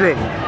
Double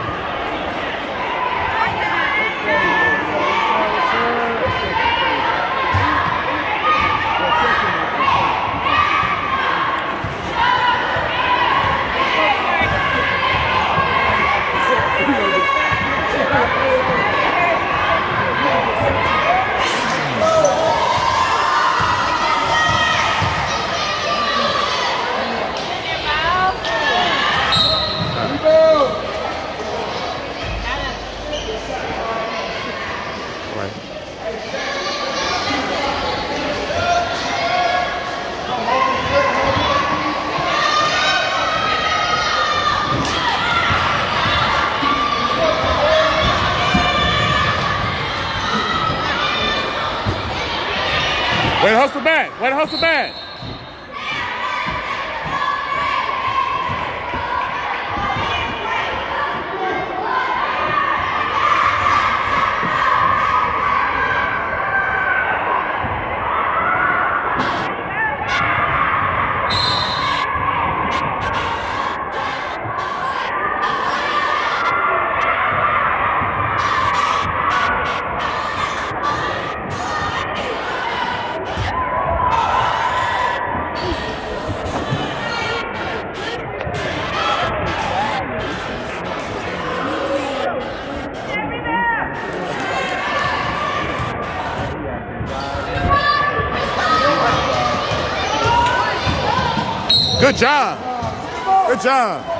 job. Good job.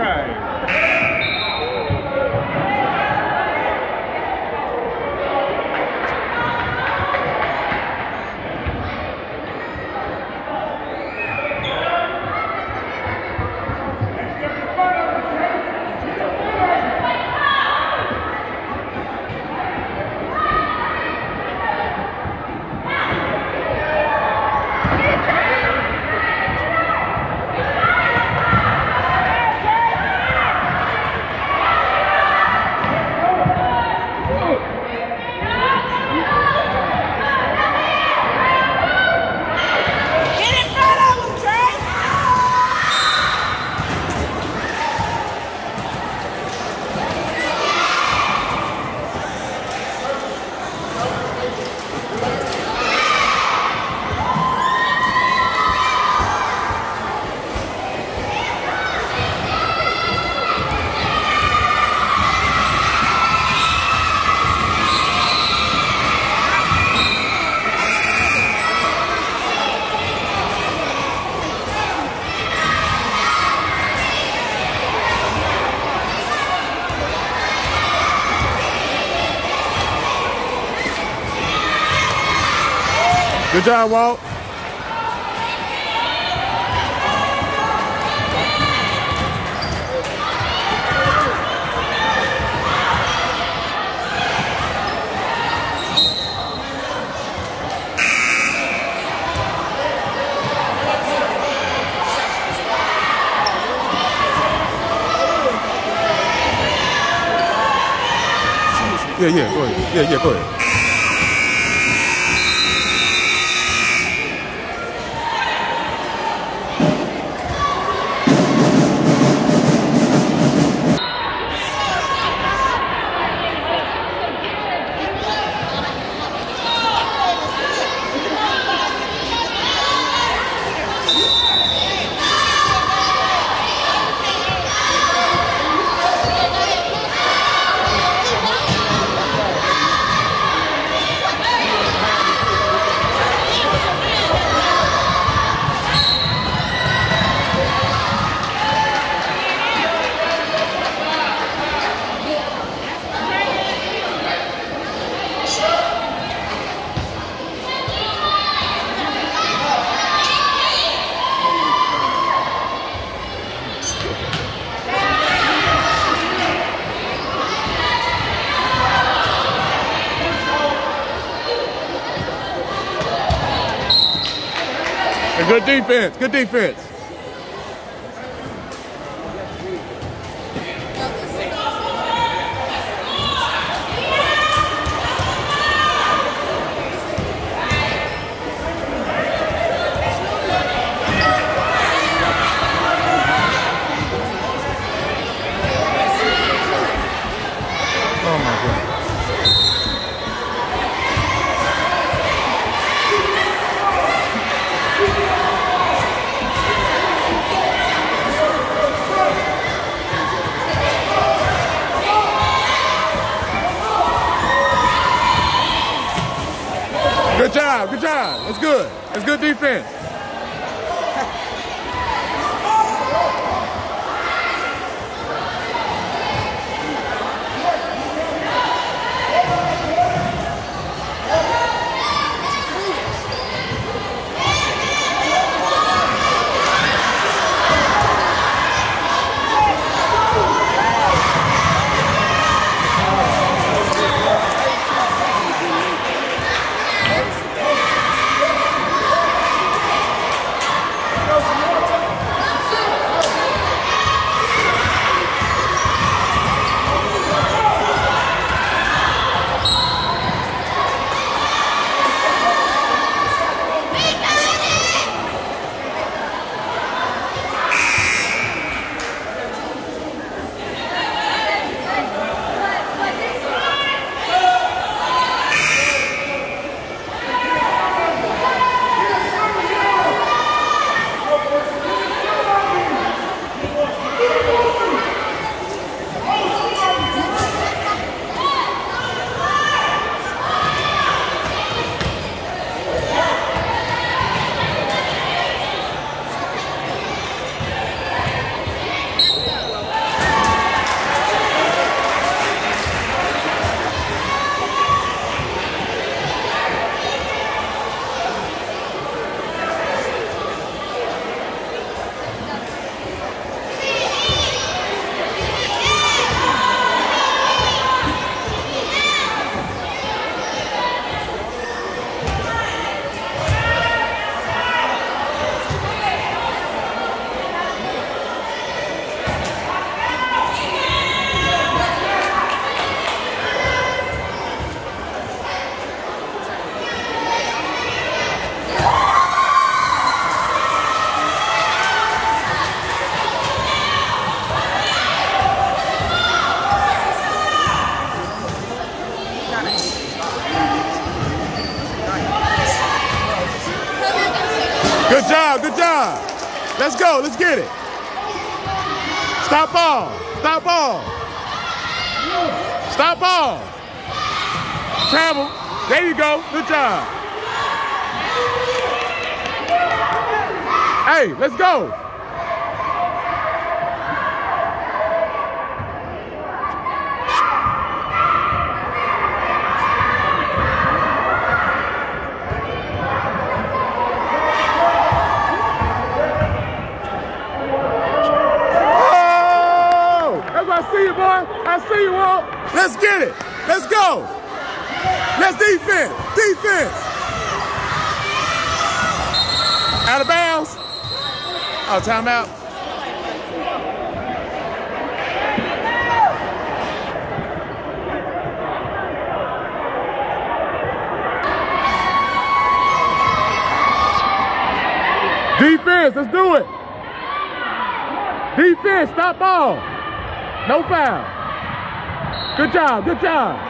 Right. Job, Walt. Yeah, yeah, go ahead. Yeah, yeah, go ahead. Good defense. Good defense. Stop ball. Stop ball. Travel. There you go. Good job. Hey, let's go. There you are. Let's get it. Let's go. Let's defense. Defense. Out of bounds. Oh, timeout. Defense, let's do it. Defense, stop ball. No foul. Good job, good job.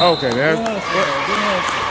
Okay, Baseline.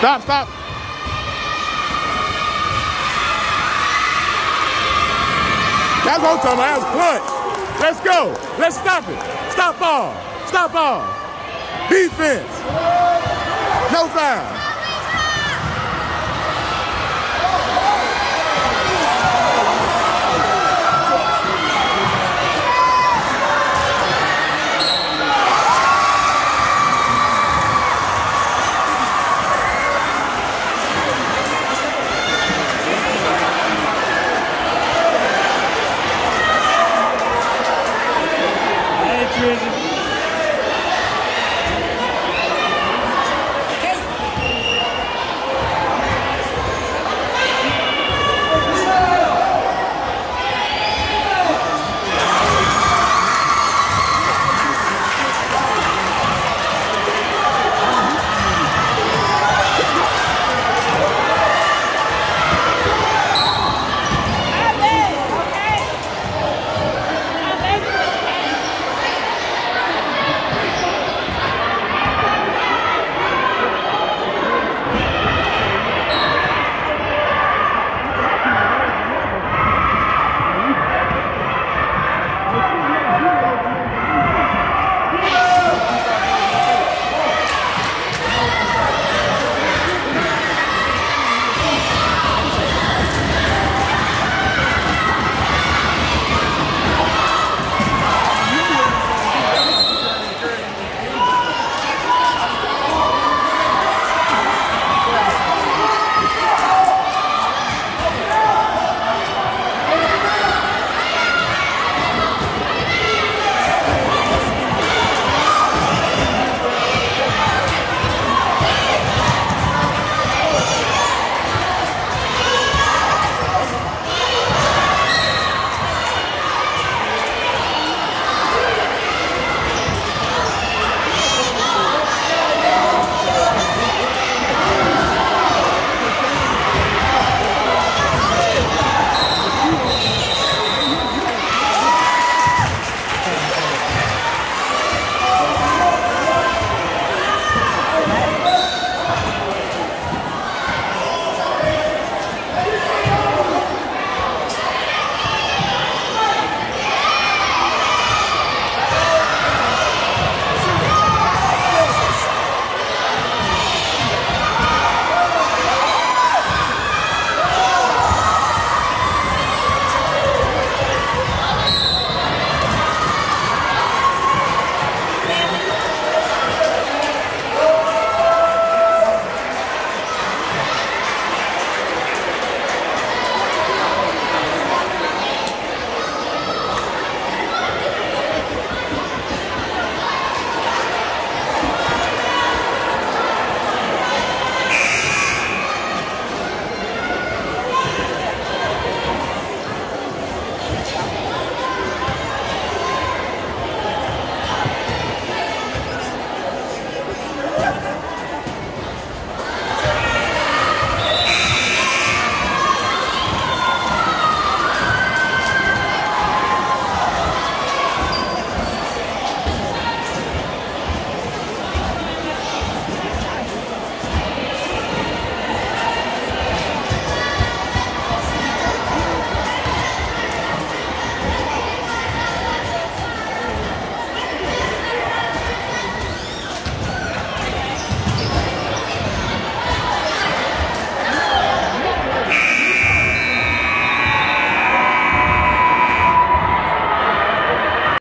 Stop, stop. That's what I'm talking about. Let's go. Let's stop it. Stop ball. Stop ball. Defense. No foul.